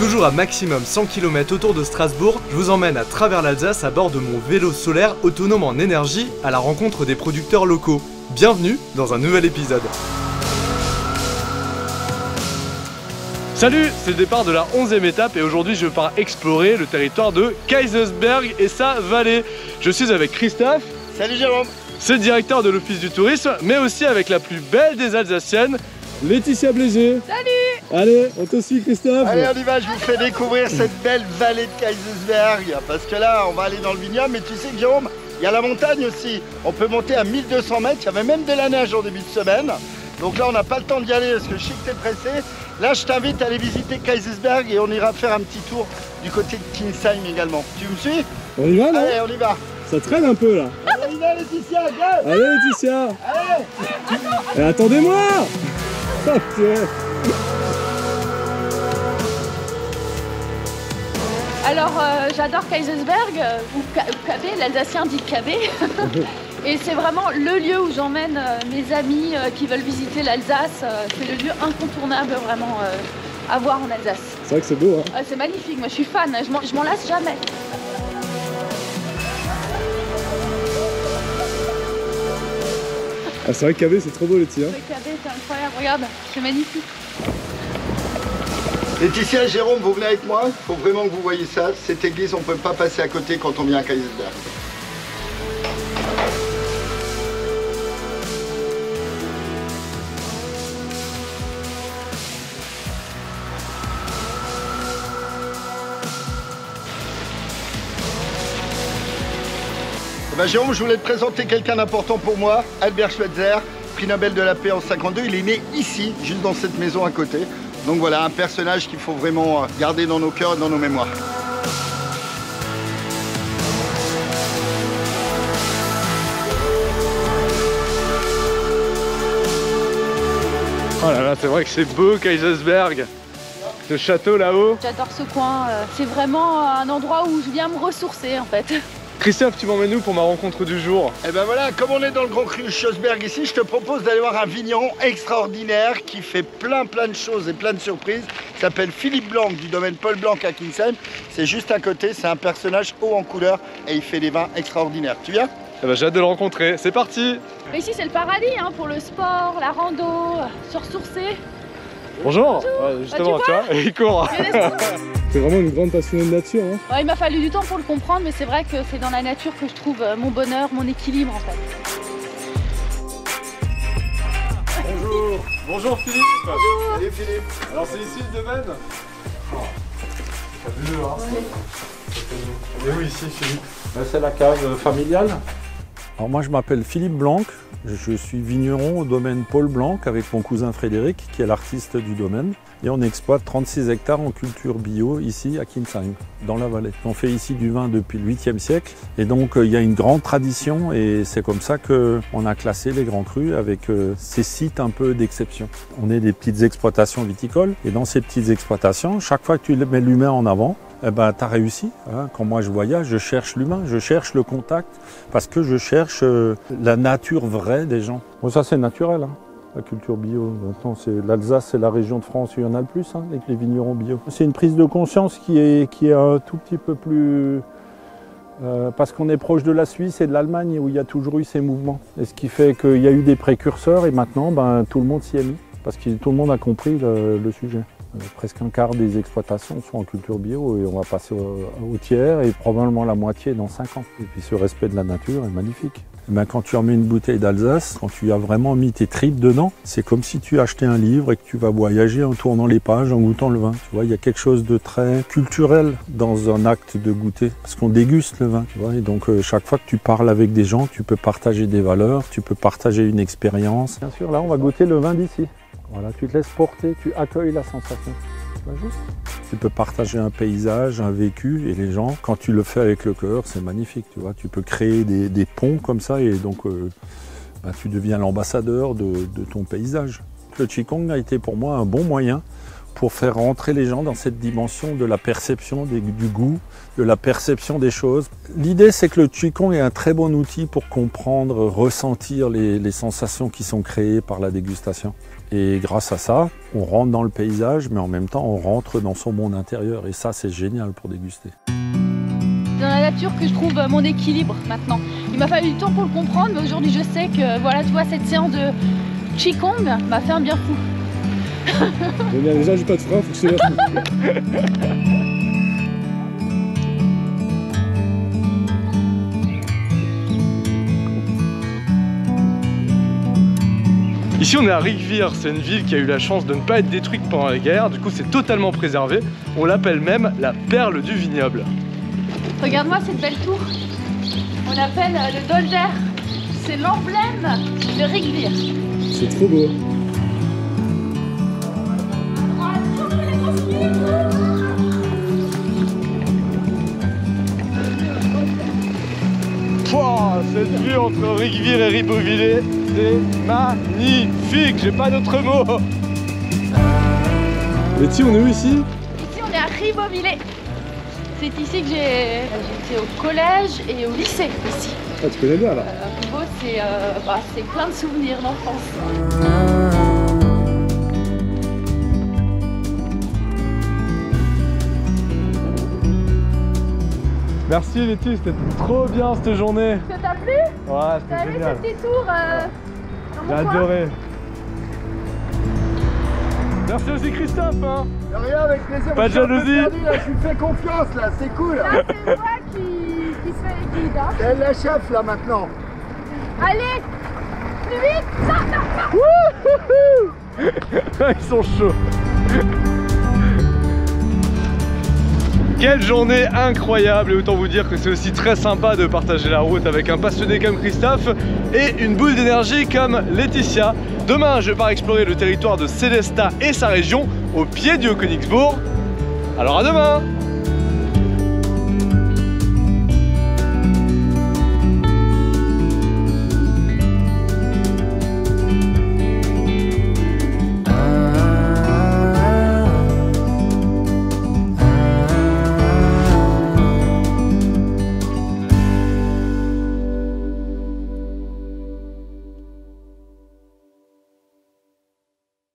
Toujours à maximum 100 km autour de Strasbourg, je vous emmène à travers l'Alsace à bord de mon vélo solaire autonome en énergie à la rencontre des producteurs locaux. Bienvenue dans un nouvel épisode. Salut, c'est le départ de la 11e étape et aujourd'hui je pars explorer le territoire de Kaisersberg et sa vallée. Je suis avec Christophe. Salut Jérôme C'est le directeur de l'office du tourisme, mais aussi avec la plus belle des Alsaciennes, Laetitia Bléger. Salut. Allez, on te suit Christophe. Allez on y va, je vous fais découvrir cette belle vallée de Kaisersberg Parce que là on va aller dans le vignoble, mais tu sais que Jérôme, il y a la montagne aussi. On peut monter à 1200 mètres, il y avait même de la neige en début de semaine. Donc là on n'a pas le temps d'y aller parce que je sais que t'es pressé. Là je t'invite à aller visiter Kaisersberg et on ira faire un petit tour du côté de Kinsheim également. Tu me suis? On y va là Allez on y va. Ça traîne un peu là. On y va Laetitia, go Allez Laetitia. Allez. Eh, Attendez-moi. Alors euh, j'adore Kaisersberg, ou KB, l'Alsacien dit KB. Et c'est vraiment le lieu où j'emmène euh, mes amis euh, qui veulent visiter l'Alsace. C'est le lieu incontournable vraiment à voir en Alsace. C'est vrai que c'est beau hein Ah, c'est magnifique, moi je suis fan, je m'en lasse jamais. Ah c'est vrai que KB c'est trop beau Laetitia Le KB c'est incroyable, regarde, c'est magnifique. Laetitia et Jérôme, vous venez avec moi, il faut vraiment que vous voyez ça. Cette église, on ne peut pas passer à côté quand on vient à Kaisersberg. Ben, Jérôme, je voulais te présenter quelqu'un d'important pour moi, Albert Schweitzer, prix Nobel de la paix en 52. Il est né ici, juste dans cette maison à côté. Donc voilà, un personnage qu'il faut vraiment euh, garder dans nos cœurs et dans nos mémoires. Oh là là c'est vrai que c'est beau Kaisersberg Ce château là-haut J'adore ce coin, euh, c'est vraiment un endroit où je viens me ressourcer en fait. Christophe tu m'emmènes où pour ma rencontre du jour? Et ben voilà, comme on est dans le Grand Cru Schlossberg ici, je te propose d'aller voir un vigneron extraordinaire qui fait plein plein de choses et plein de surprises. Il s'appelle Philippe Blanc du domaine Paul Blanc à Kinsheim. C'est juste à côté, c'est un personnage haut en couleur et il fait des vins extraordinaires. Tu viens? Eh ben, J'ai hâte de le rencontrer, c'est parti Mais ici c'est le paradis hein, pour le sport, la rando, se ressourcer. Bonjour. Ouais, Justement tu vois, il court. Il. C'est vraiment une grande passionnée de nature hein. Ouais, il m'a fallu du temps pour le comprendre, mais c'est vrai que c'est dans la nature que je trouve euh, mon bonheur, mon équilibre en fait. Bonjour. Bonjour Philippe. Salut Philippe. Alors c'est ici le domaine? Fabuleux hein On est où ici Philippe? Ben, C'est la cave familiale. Alors moi je m'appelle Philippe Blanc, je suis vigneron au domaine Paul Blanc avec mon cousin Frédéric qui est l'artiste du domaine. Et on exploite 36 hectares en culture bio ici à Kinsheim, dans la vallée. On fait ici du vin depuis le 8e siècle et donc euh, il y a une grande tradition et c'est comme ça qu'on a classé les grands crus avec euh, ces sites un peu d'exception. On est des petites exploitations viticoles et dans ces petites exploitations, chaque fois que tu mets l'humain en avant, eh ben, tu as réussi. hein. Quand moi je voyage, je cherche l'humain, je cherche le contact, parce que je cherche euh, la nature vraie des gens. Bon, ça c'est naturel, hein, la culture bio. Maintenant, c'est l'Alsace, c'est la région de France où il y en a le plus, hein, avec les vignerons bio. C'est une prise de conscience qui est, qui est un tout petit peu plus... euh, parce qu'on est proche de la Suisse et de l'Allemagne où il y a toujours eu ces mouvements. Et ce qui fait qu'il y a eu des précurseurs et maintenant ben, tout le monde s'y est mis. Parce que tout le monde a compris le, le sujet. Euh, presque un quart des exploitations sont en culture bio et on va passer au, au tiers et probablement la moitié dans 5 ans. Et puis ce respect de la nature est magnifique. Eh ben, quand tu en mets une bouteille d'Alsace, quand tu as vraiment mis tes tripes dedans, c'est comme si tu achetais un livre et que tu vas voyager en tournant les pages, en goûtant le vin. Tu il y a quelque chose de très culturel dans un acte de goûter, parce qu'on déguste le vin. Et donc euh, chaque fois que tu parles avec des gens, tu peux partager des valeurs, tu peux partager une expérience. Bien sûr, là, on va goûter le vin d'ici. Voilà, tu te laisses porter, tu accueilles la sensation. Tu peux partager un paysage, un vécu, et les gens, quand tu le fais avec le cœur, c'est magnifique, tu. Tu peux créer des, des ponts comme ça, et donc euh, bah, tu deviens l'ambassadeur de, de ton paysage. Le Qigong a été pour moi un bon moyen pour faire rentrer les gens dans cette dimension de la perception du goût, de la perception des choses. L'idée, c'est que le Qigong est un très bon outil pour comprendre, ressentir les, sensations qui sont créées par la dégustation. Et grâce à ça, on rentre dans le paysage, mais en même temps, on rentre dans son monde intérieur. Et ça, c'est génial pour déguster. Dans la nature que je trouve mon équilibre maintenant. Il m'a fallu du temps pour le comprendre, mais aujourd'hui, je sais que voilà, tu vois, cette séance de Qigong m'a fait un bien fou. Déjà, j'ai pas de frein, faut que c'est Ici on est à Rigvire, c'est une ville qui a eu la chance de ne pas être détruite pendant la guerre, du coup c'est totalement préservé. On l'appelle même la perle du vignoble. Regarde-moi cette belle tour. On l'appelle euh, le Dolder. C'est l'emblème de Rigvire. C'est trop beau. Cette vue entre Rigvire et Ribeauvillé, c'est magnifique, j'ai pas d'autre mot. Letty, on est où ici? Ici, on est à Ribeauvillé. C'est ici que j'ai été au collège et au lycée ici. Ah, tu connais bien là euh, c'est euh, bah, plein de souvenirs d'enfance. Merci Letty, c'était trop bien cette journée. Ça t'a plu Ouais, c'était génial. ce petit tour euh, J'ai adoré. Merci aussi Christophe hein De rien, avec plaisir. Pas de jalousie. là, je lui fais confiance là, c'est cool. Là, c'est moi qui, qui se fait les guides. Hein. Elle la chef là maintenant. Allez, plus vite, ça, ça, Ils sont chauds. Quelle journée incroyable et autant vous dire que c'est aussi très sympa de partager la route avec un passionné comme Christophe et une boule d'énergie comme Laetitia. Demain, je pars explorer le territoire de Célesta et sa région au pied du Haut-Königsbourg. Alors à demain